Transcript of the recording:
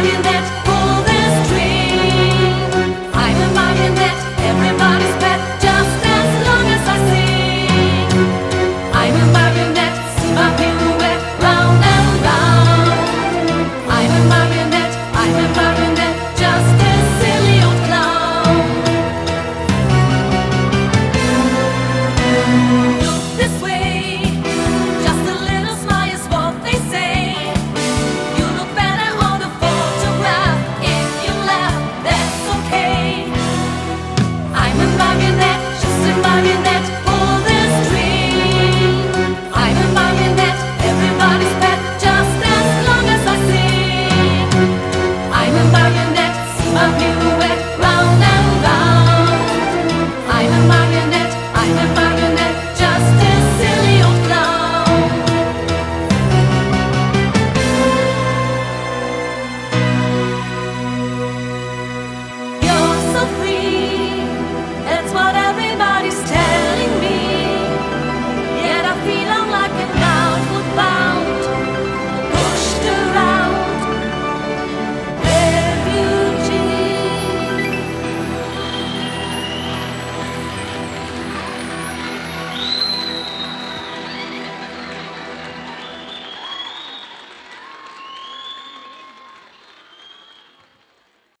Just a marionette